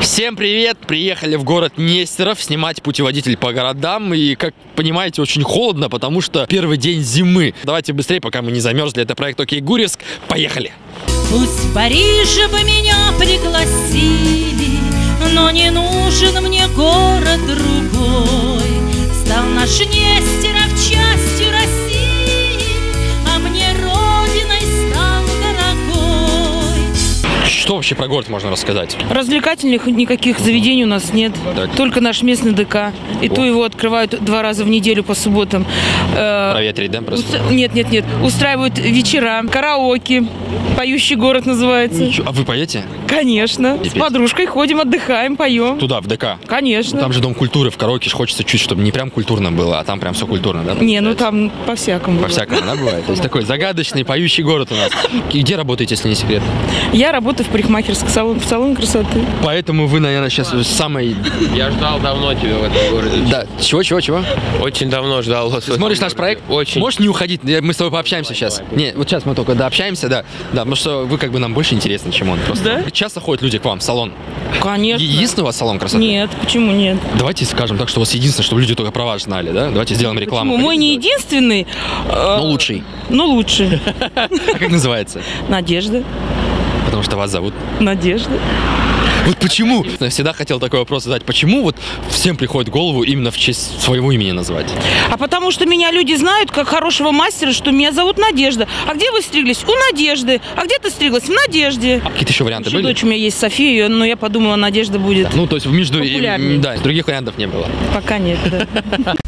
Всем привет! Приехали в город Нестеров снимать путеводитель по городам. И, как понимаете, очень холодно, потому что первый день зимы. Давайте быстрее, пока мы не замерзли. Это проект «Окей, Гурьевск». Поехали! Пусть в бы меня пригласили, Но не нужен мне город другой. Стал наш Нестеров частью России, Что вообще про город можно рассказать? Развлекательных никаких заведений у нас нет. Так. Только наш местный ДК. И то его открывают два раза в неделю по субботам. Э, Проветрить, да, просто? ус- Нет, нет, нет. Устраивают вечера, караоке. Поющий город называется. Ничего. А вы поете? Конечно. И С петь. подружкой ходим, отдыхаем, поем. Туда, в ДК. Конечно. Ну, Там же дом культуры, в караоке хочется чуть, чтобы не прям культурно было, а там прям все культурно, да? Не, ну там по-всякому. По бывает. всякому, да, бывает? То есть такой загадочный, поющий город у нас. Где работаете, если не секрет? Я работаю в парикмахерской салоне, в салоне красоты. Поэтому вы, наверное, сейчас самый... Я ждал давно тебя в этом городе. Да, чего, чего, чего? Очень давно ждал вас. смотришь наш проект? Очень. Можешь не уходить? Мы с тобой пообщаемся сейчас. Не, вот сейчас мы только дообщаемся, да. Да, потому что вы как бы нам больше интересны, чем он. Просто. Да? Часто ходят люди к вам в салон. Конечно. Единственный у вас салон красоты? Нет, почему нет? Давайте скажем так, что у вас единственное, чтобы люди только про вас знали, да? Давайте сделаем рекламу. Почему? Мой не единственный, э, Но лучший. но лучше. А как называется? Надежда. Потому что вас зовут. Надежда. Вот почему? Я всегда хотел такой вопрос задать. Почему вот всем приходит в голову именно в честь своего имени назвать? А потому что меня люди знают как хорошего мастера, что меня зовут Надежда. А где вы стриглись? У Надежды. А где ты стриглась? В Надежде. А какие-то еще варианты Еще были? дочь у меня есть София, но я подумала, Надежда будет. Ну, то есть между... Популярнее. Да, других вариантов не было. Пока нет. да.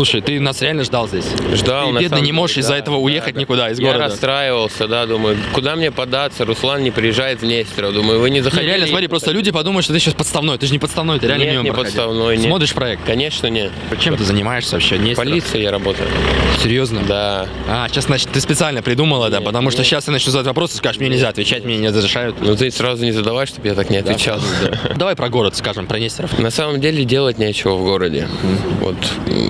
Слушай, ты нас реально ждал здесь? Ждал, Ты, бедный, самом не можешь из-за да, этого да, уехать да. никуда из Я города. расстраивался, да, думаю, куда мне податься? Руслан не приезжает в Нестеров. Думаю, вы не Не, заходили. реально, смотри, просто люди подумают, что ты сейчас подставной. Ты же не подставной, ты реально Нет, мимо не проходил. подставной, нет. Смотришь проект. Конечно, нет. Чем ты занимаешься вообще? Не Полиция я работаю. Серьезно? Да. А, сейчас, значит, ты специально придумала, да? Нет, Потому что нет. сейчас я начну задать вопросы, скажешь, мне нельзя отвечать, мне не разрешают. Ну ты сразу не задавай, чтобы я так не отвечал. Давай про город скажем, про Нестеров. На самом деле делать нечего в городе. Вот.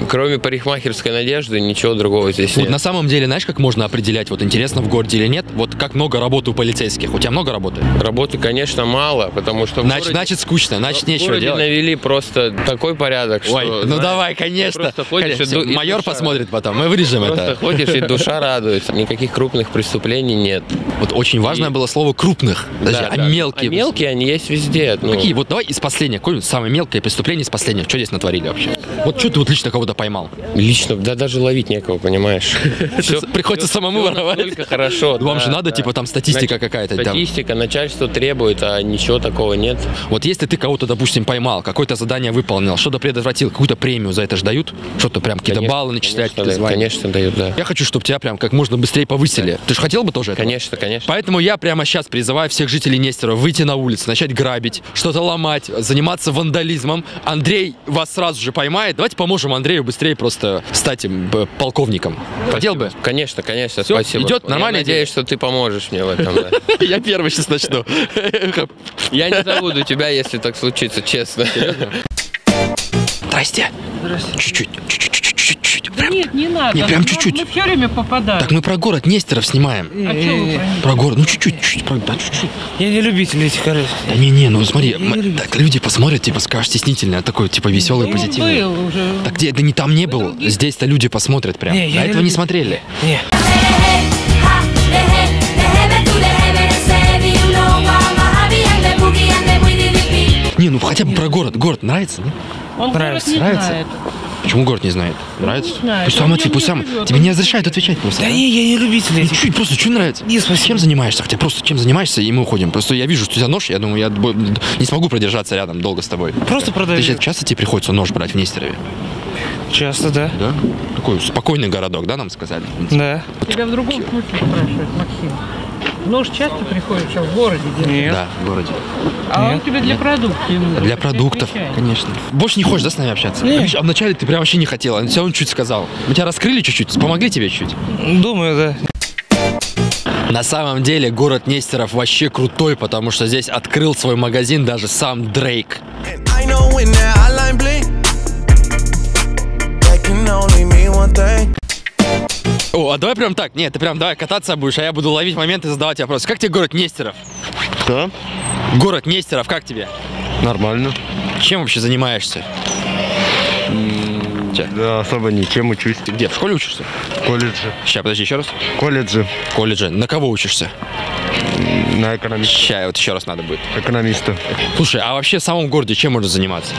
Кроме парикмахерской надежды, ничего другого здесь Вот нет. на самом деле, знаешь, как можно определять, вот интересно в городе или нет? Вот как много работы у полицейских? У тебя много работы? Работы, конечно, мало, потому что Значит, городе- значит скучно, значит нечего делать. навели просто такой порядок, что... Ой, ну знаешь, давай, конечно. просто ходишь, Конечно, и майор душа посмотрит потом, мы вырежем Просто это. ходишь, и душа радуется. Никаких крупных преступлений нет. Вот очень важное И- было слово крупных. Подожди, Да, а да. мелкие? А мелкие, они есть везде. Ну, Какие? Вот давай из последних, какое самое мелкое преступление из последних? Что здесь натворили вообще? Вот что ты вот лично кого-то поймал? Лично, да даже ловить некого, понимаешь? Всё- Приходится всё- самому всё воровать. настолько хорошо. Вам да, же надо, да. типа, там статистика какая-то. там. Статистика, начальство требует, а ничего такого нет. Вот если ты кого-то, допустим, поймал, какое-то задание выполнил, что-то предотвратил, какую-то премию за это же дают? Что-то прям какие-то Конечно, баллы начисляют, конечно, какие-то да? Конечно, дают, да. Я хочу, чтобы тебя прям как можно быстрее повысили. Ты же хотел бы тоже этого? Конечно, конечно. Поэтому я прямо сейчас призываю всех жителей Нестерова выйти на улицу, начать грабить, что-то ломать, заниматься вандализмом. Андрей вас сразу же поймает. Давайте поможем Андрею быстрее просто стать м, б- полковником. Хотел бы? Конечно, конечно, Всё, спасибо. идет? Нормально Я надеюсь, что ты поможешь мне в этом. Я первый сейчас начну. Я не забуду тебя, если так случится, честно. Здрасте. Чуть-чуть, чуть-чуть, чуть-чуть. Прям- Нет, не надо. Не, прям Мы- чуть-чуть. Мы все время попадаем. Так мы про город Нестеров снимаем. А что вы про город, ну чуть-чуть, чуть, про- да, чуть-чуть. Я не любитель этих колес. Да не-не, ну смотри, м- так люди посмотрят, типа скажешь стеснительно, такой типа веселый, Ну, позитивный. был уже. Так где, да не там не был, здесь-то люди посмотрят прям. Не, я не этого не люблю. смотрели. Не. Не, ну хотя бы про город. Город нравится? нет? Он Нравится, город не нравится? знает. Почему город не знает? Нравится? знает, Пусть он сам нем пусть сам. Тебе не разрешают отвечать просто. Да да? не, я не любитель Ну, этих. чуть-чуть, просто что нравится? Не, спасибо. Чем занимаешься? Хотя просто чем занимаешься, и мы уходим. Просто я вижу, что у тебя нож, я думаю, я не смогу продержаться рядом долго с тобой. Просто Ты продаю. сейчас часто тебе приходится нож брать в Нестерове? Часто, да. Да? Такой спокойный городок, да, нам сказали? Да. Тебя в другом смысле спрашивают, Максим. Нож часто приходит сейчас в городе делать? Нет. Да, в городе. А он тебе для продукции нужен. Для продуктов, отвечает. конечно. Больше не хочешь, да, с нами общаться? Не. Видишь, А вначале ты прям вообще не хотела, а все он чуть сказал. Мы тебя раскрыли чуть-чуть, помогли тебе чуть. Думаю, да. На самом деле город Нестеров вообще крутой, потому что здесь открыл свой магазин даже сам Дрейк. I О, а давай прям так. Нет, ты прям давай кататься будешь, а я буду ловить моменты и задавать вопросы. Как тебе город Нестеров? Да? Город Нестеров, как тебе? Нормально. Чем вообще занимаешься? Че? Да, особо ничем учусь. Ты где, в школе учишься? Колледже. Сейчас, подожди, еще раз. Колледже. В колледже. На кого учишься? На экономиста. Сейчас, вот еще раз надо будет. Экономиста. Слушай, а вообще в самом городе чем можно заниматься?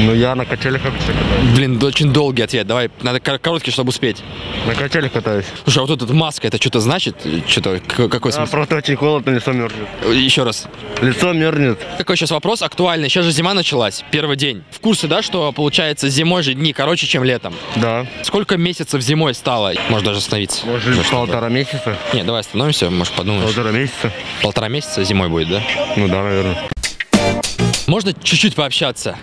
Ну, я на качелях обычно катаюсь. Блин, очень долгий ответ. Давай, надо кор- короткий, чтобы успеть. На качелях катаюсь. Слушай, а вот эта маска, это что-то значит? Что-то, какой А, смысл? просто очень холодно, лицо мерзнет. Еще раз. Лицо мерзнет. Какой сейчас вопрос актуальный? Сейчас же зима началась, первый день. В курсе, да, что получается зимой же дни короче, чем летом? Да. Сколько месяцев зимой стало? Может даже остановиться. Может, что полтора месяца. Нет, давай остановимся, может подумаешь. Полтора месяца. Полтора месяца зимой будет, да? Ну да, наверное. Можно чуть-чуть пообщаться?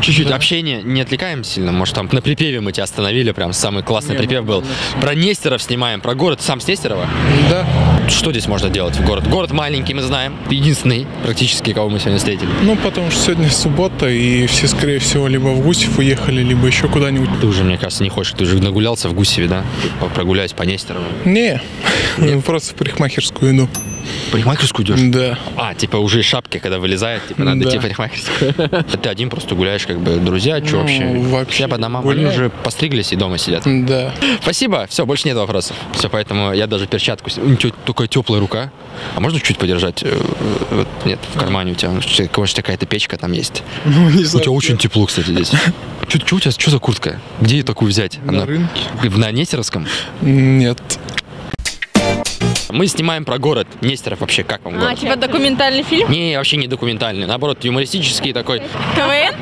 Чуть-чуть общение, не отвлекаем сильно, может там на припеве мы тебя остановили, прям самый классный припев был. Про Нестеров снимаем, про город, сам с Нестерова? Да. Что здесь можно делать в город? Город маленький, мы знаем, единственный практически, кого мы сегодня встретили. Ну, потому что сегодня суббота, и все, скорее всего, либо в Гусев уехали, либо еще куда-нибудь. Ты уже, мне кажется, не хочешь, ты уже нагулялся в Гусеве, да? Прогуляюсь по Нестерову. Не, просто в парикмахерскую иду. В парикмахерскую идешь? Да. А, типа уже шапки, когда вылезает, типа надо Да. идти в парикмахерскую. Ты один просто гуляешь, как бы, друзья, что Ну, вообще? вообще Все по домам, они уже постриглись и дома сидят. Да. Спасибо, все, больше нет вопросов. Все, поэтому я даже перчатку... такая теплая рука. А можно чуть подержать? Э, вот, Нет, в кармане у тебя, может, какая-то печка там есть. Ну, не У тебя очень тепло, кстати, здесь. Что у тебя, что за куртка? Где ее такую взять? На рынке? На Нестеровском? Нет. Мы снимаем про город. Нестеров вообще, как вам А, город? типа документальный фильм? Не, вообще не документальный. Наоборот, юмористический такой. КВН?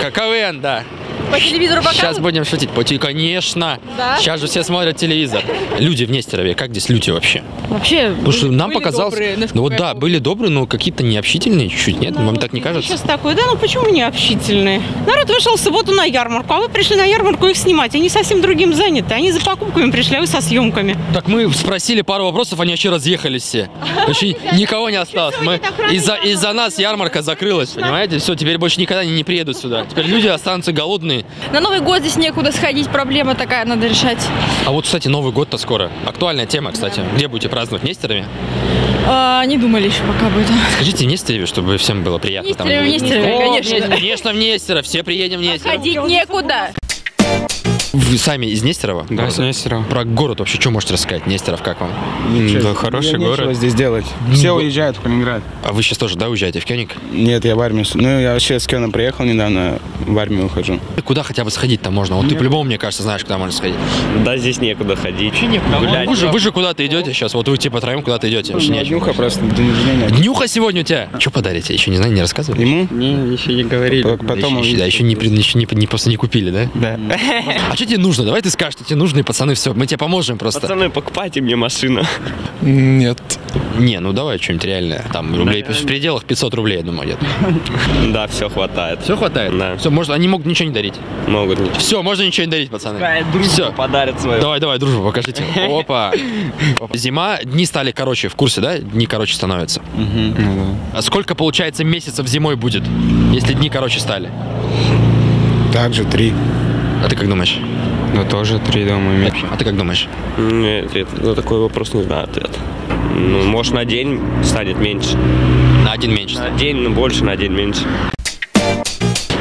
Как КВН, да. По телевизору Сейчас показывают? будем шутить. Поти, конечно. Да? Сейчас же все смотрят телевизор. Люди в Нестерове, как здесь люди вообще? Вообще, Потому что нам показалось... добрые, ну вот да, были добрые, но какие-то необщительные чуть-чуть, нет? Вам так не кажется? Сейчас такое, да, ну почему не общительные? Народ вышел в субботу на ярмарку, а вы пришли на ярмарку их снимать. Они совсем другим заняты. Они за покупками пришли, а вы со съемками. Так мы спросили пару вопросов, они вообще разъехались все. Вообще никого не осталось. Мы из-за из-за нас ярмарка закрылась, понимаете? Все, теперь больше никогда не приедут сюда. Теперь люди останутся голодные. На Новый год здесь некуда сходить, проблема такая, надо решать. А вот, кстати, Новый год-то скоро. Актуальная тема, кстати. Где будете праздновать? В Нестерове? А, не думали еще пока об этом. Скажите в Нестерове, чтобы всем было приятно. там. Нестерове, в Нестерове, О, конечно. Конечно, в Нестеров. Все приедем в Нестеров. Ходить некуда. Вы сами из Нестерова? Да, с Нестерова. Про город вообще что можете рассказать? Нестеров, как вам? Да, хороший город. здесь делать. Все уезжают в Калининград. А вы сейчас тоже, да, уезжаете в Кёник? Нет, я в армию. Ну, я вообще с Кёна приехал недавно, в армию ухожу. Куда хотя бы сходить там можно? Вот ты по-любому, мне кажется, знаешь, куда можно сходить. Да, здесь некуда ходить. Гулять. Вы же, вы же куда-то идете сейчас, вот вы типа троем куда-то идете. Не чем. Днюха просто день рождения. Днюха сегодня у тебя. Что подарите? Еще не знаю, не рассказывали? Ему? Не, еще не говорили. Потом еще, да, еще, не, еще не, не- просто не купили, да? Да. А что тебе нужно? Давай ты скажешь, что тебе нужны пацаны, все, мы тебе поможем просто. Пацаны, покупайте мне машину. Нет. Не, ну давай что-нибудь реальное. Там рублей в пределах 500 рублей, я думаю, нет. Да, все хватает. Все хватает? Да. Все, можно, они могут ничего не дарить. Могут ничего. Все, можно ничего не дарить, пацаны. Все. Подарят свою. Давай, давай, дружбу, покажите. Опа. Опа. Зима, дни стали короче, в курсе, да? Дни короче становятся. А сколько, получается, месяцев зимой будет, если дни короче стали? Также три. А ты как думаешь? Да тоже три дома иметь. А ты как думаешь? Нет, я на такой вопрос не знаю ответ. Ну, может, на день станет меньше. На один меньше. На день ну, больше, на день меньше.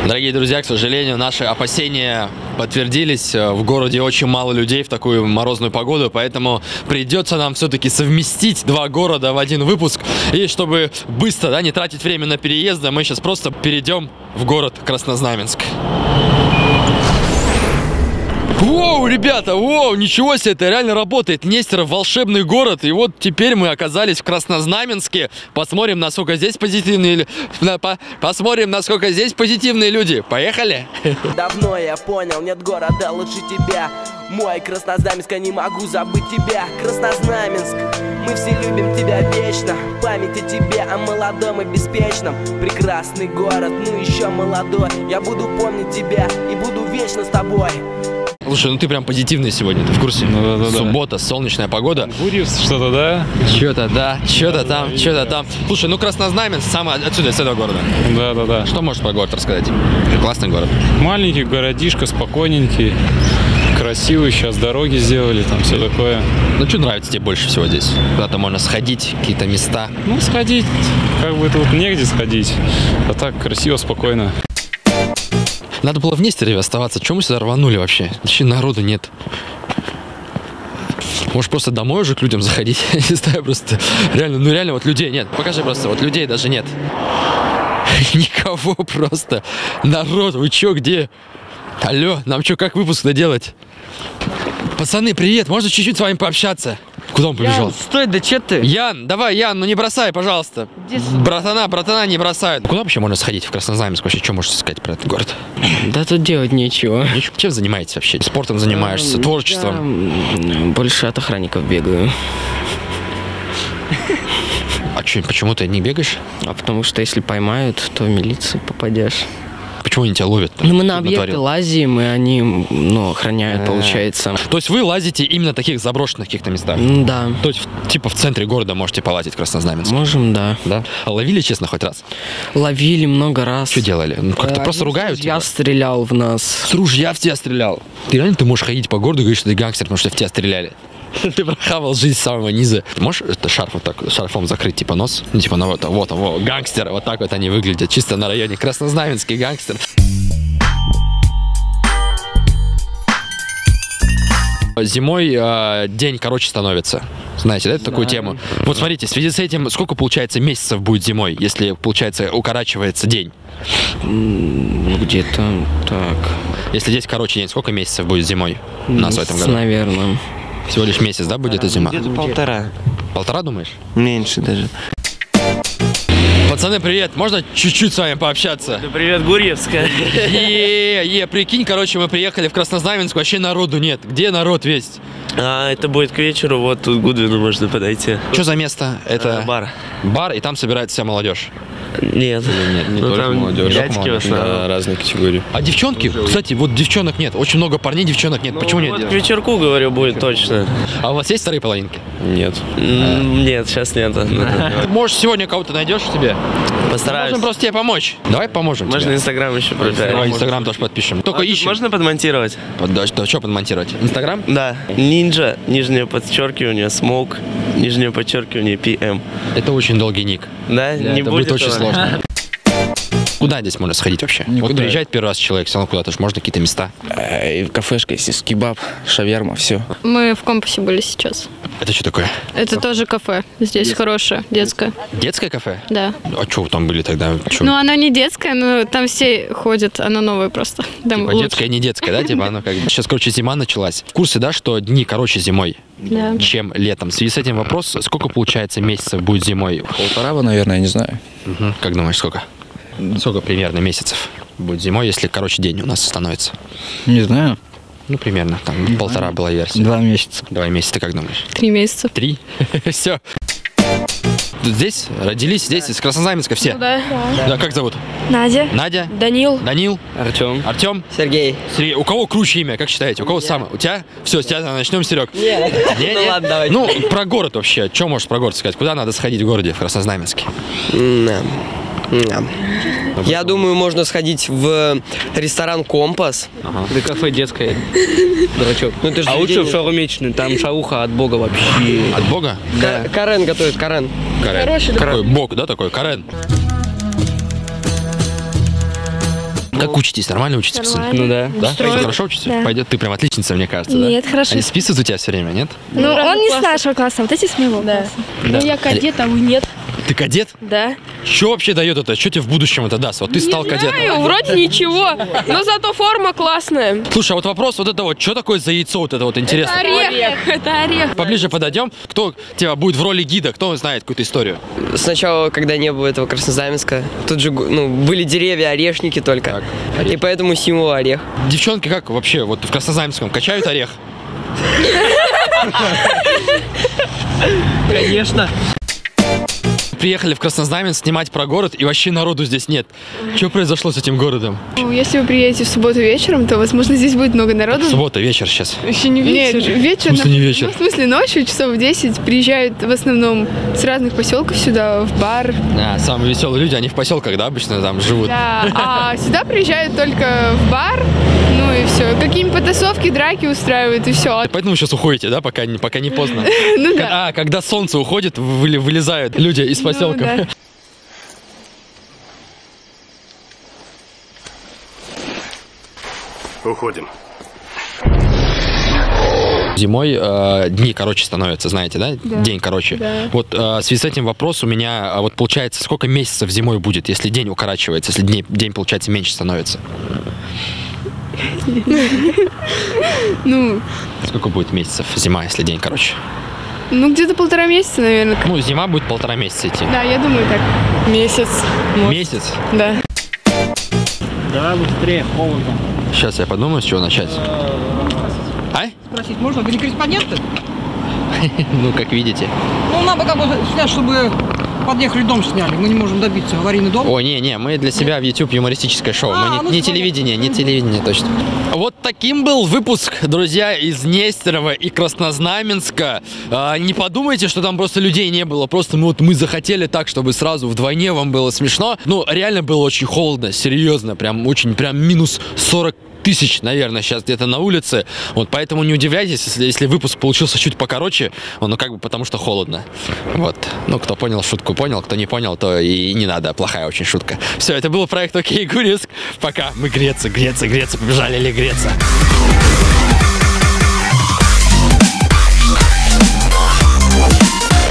Дорогие друзья, к сожалению, наши опасения подтвердились. Э, В городе очень мало людей в такую морозную погоду, поэтому придется нам все-таки совместить два города в один выпуск. И чтобы быстро, да, не тратить время на переезды, мы сейчас просто перейдем в город Краснознаменск. Воу, ребята, воу, ничего себе, это реально работает. Нестеров волшебный город, и вот теперь мы оказались в Краснознаменске. Посмотрим, насколько здесь позитивные, по- посмотрим, насколько здесь позитивные люди. Поехали? Давно я понял, нет города лучше тебя Мой Краснознаменск, я не могу забыть тебя Краснознаменск, мы все любим тебя вечно Память о тебе, о молодом и беспечном Прекрасный город, ну еще молодой Я буду помнить тебя и буду вечно с тобой Слушай, ну ты прям позитивный сегодня, ты в курсе? Ну да-да-да. Суббота, солнечная погода. Гурьев что-то, да? Что-то, да, что-то там, что-то там. Слушай, ну Краснознаменск, самое отсюда, с этого города. Да, да, да. Что можешь про город рассказать? Классный город. Маленький городишко, спокойненький. Красиво сейчас дороги сделали, там все такое. Ну, что нравится тебе больше всего здесь? Куда-то можно сходить, какие-то места. Ну, сходить, как бы тут негде сходить. А так красиво, спокойно. Надо было в Нестерове оставаться. Чем мы сюда рванули вообще? Вообще народу нет. Может, просто домой уже к людям заходить? Я не знаю, просто реально, ну реально вот людей нет. Покажи просто, вот людей даже нет. Никого просто. Народ, вы чё, где? Алло, нам что, как выпуск-то делать? Пацаны, привет, можно чуть-чуть с вами пообщаться? Куда он побежал? стой, да че ты? Ян, давай, Ян, ну не бросай, пожалуйста. Братана, братана не бросают. Куда вообще можно сходить в Краснознаменск? Вообще, что можете сказать про этот город? Да тут делать нечего. Ничего. Чем занимаетесь вообще? Спортом занимаешься, творчеством? Я больше от охранников бегаю. А что, почему ты не бегаешь? А потому что если поймают, то в милицию попадешь. Почему они тебя ловят? Ну, мы на Ты объекты лазим, и они, ну, охраняют, А. получается. То есть вы лазите именно таких заброшенных каких-то местах? Да. То есть, типа, в центре города можете полазить Краснознаменск? Можем, да. Да? А ловили, честно, хоть раз? Ловили много раз. Что делали? Ну, как-то Э, просто ругают Я стрелял в нас. С ружья в тебя стрелял. Ты реально ты можешь ходить по городу и говорить, что ты гангстер, потому что в тебя стреляли? Ты прохавал жизнь с самого низа. Ты можешь это шарф вот так, шарфом закрыть, типа, нос? Ну, типа, ну вот, вот, вот, гангстер, вот так вот они выглядят, чисто на районе. Краснознаменский гангстер. Зимой э, день короче становится. Знаете, да, такую тему? Вот смотрите, в связи с этим, сколько, получается, месяцев будет зимой, если, получается, укорачивается день? Где-то так. Если здесь короче день, сколько месяцев будет зимой у нас в этом году? Наверное. Всего лишь месяц, да, будет эта зима? Где-то полтора. Полтора, думаешь? Меньше даже. Пацаны, привет! Можно чуть-чуть с вами пообщаться? Да привет, Гурьевская. Е, е, прикинь, короче, мы приехали в Краснознаменск, вообще народу нет. Где народ весь? А, это будет к вечеру, вот тут Гудвину можно подойти. Что за место? Это Э, бар. бар, и там собирается вся молодежь. Нет. нет, не Ну, только там молодежь. дядьки в основном. молодежь. разные категории. А девчонки? Кстати, вот девчонок нет. Очень много парней, девчонок нет. Почему Ну, нет? вот к вечерку, говорю, будет точно. А у вас есть вторые половинки? Нет. М, Нет, сейчас нет. Ты, Может, сегодня кого-то найдешь себе? Постараюсь. Можем просто тебе помочь. Давай поможем Можно тебе. Инстаграм еще Давай проверить. Инстаграм тоже подпишем. Только А ищем. Можно подмонтировать? Под- Да, что, что подмонтировать? Инстаграм? Да. Нинджа, нижнее подчеркивание, смоук, нижнее подчеркивание, PM. Это очень долгий ник. Да? Да, Не это будет будет очень этого? сложно. Куда здесь можно сходить вообще? Вот Никуда. приезжает первый раз человек, все равно куда-то же можно какие-то места. Э, Кафешка, есть кебаб, шаверма, все. Мы в компасе были сейчас. Это что такое? Это тоже кафе. Здесь хорошее, детское. Детское кафе? Да. А что вы там были тогда? Чё? Ну, оно не детское, но там все ходят. Оно новое просто. Там Типа лучше. детское, не детское, да? Типа оно как бы- Сейчас, короче, зима началась. В курсе, да, что дни короче зимой, Да. чем летом? В связи с этим вопрос, сколько, получается, месяцев будет зимой? Полтора бы, наверное, я не знаю. Мгм. Как думаешь, сколько? Сколько примерно месяцев будет зимой, если короче день у нас становится? Не знаю. Ну, примерно, там полтора была версия. Два месяца. Два месяца, ты как думаешь? Три месяца. Три? Все. Здесь родились, здесь из Краснознаменска все. Ну да. Да, как зовут? Надя. Надя? Данил. Данил? Артем. Артем? Сергей. Сергей. У кого круче имя, как считаете? У кого самое? У тебя? Все, с тебя начнем, Серег. Нет. Не, Ну не. ладно, давайте. Ну, про город вообще. Что можешь про город сказать? Куда надо сходить в городе, в Краснознаменске? Да. Да. Я думаю, можно сходить в ресторан «Компас». Да кафе детское, дурачок. Ну, же а лучше в шаурмечную, там шауха от бога вообще. От бога? Ка- Карен готовит, Карен. Карен. Хороший, да. Такой бог, да, такой? Карен. Как учитесь? Нормально учитесь, пацаны? Ну да. Да? Строго. Хорошо учитесь? Да. Пойдет, ты прям отличница, мне кажется, да? Нет, хорошо. Они списывают у тебя все время, нет? Ну, он не с нашего класса, вот эти с моего класса. Да. Ну, я кадет, а вы нет. Ты кадет? Да. Что вообще дает это? Что тебе в будущем это даст? Вот ты стал кадетом. Знаю, вроде ничего, но зато форма классная. Слушай, а вот вопрос вот это вот, что такое за яйцо вот это вот интересно? Это орех, это орех. Поближе подойдем. Кто тебя будет в роли гида? Кто знает какую-то историю? Сначала, когда не было этого Краснознаменска, тут же ну, были деревья, орешники только. И поэтому символ орех. Девчонки как вообще вот в Краснознаменском качают орех? Конечно. Приехали в Краснознаменск снимать про город, и вообще народу здесь нет. Что произошло с этим городом? Ну, Если вы приедете в субботу вечером, то, возможно, здесь будет много народу. Суббота, вечер сейчас. Еще не вечер. Нет, вечер. В смысле не вечер? Ну, в смысле ночью, часов в 10, приезжают в основном с разных поселков сюда, в бар. А, самые веселые люди, они в поселках, да, обычно там живут. Да, а сюда приезжают только в бар, ну и все. Какие-нибудь потасовки, драки устраивают, и все. Поэтому вы сейчас уходите, да, пока, не- пока не поздно? Ну да. А, когда солнце уходит, выли- вылезают люди из поселка. да. Уходим. Зимой э, дни короче становятся, знаете, да? Да. День короче. Да. Вот э, в связи с этим вопрос у меня, а вот получается, сколько месяцев зимой будет, если день укорачивается, если дней, день, получается, меньше становится? Ну, Сколько будет месяцев зима, если день короче? ну где-то полтора месяца, наверное. Ну, зима будет полтора месяца идти. Да, я думаю так. Месяц. Месяц? Да. Давай быстрее, холодно. Сейчас я подумаю, с чего начать. А? Спросить можно? Вы не корреспонденты? Ну, как видите. Ну, нам пока бы снять, чтобы подъехали дом сняли. Мы не можем добиться аварийный дом. О, не-не, мы для себя в YouTube юмористическое шоу. А, мы не, ну, не телевидение, не телевидение, точно. Вот таким был выпуск, друзья, из Нестерова и Краснознаменска. А, не подумайте, что там просто людей не было. Просто ну, вот мы захотели так, чтобы сразу вдвойне вам было смешно. Ну, реально было очень холодно, серьезно. Прям очень, прям минус 40 тысяч, наверное, сейчас где-то на улице. Вот поэтому не удивляйтесь, если, если выпуск получился чуть покороче, ну как бы потому что холодно. Вот. Ну, кто понял шутку, понял, кто не понял, то и не надо. Плохая очень шутка. Все, это был проект Окей Гуриск. Пока. Мы греться, греться, греться, побежали ли греться.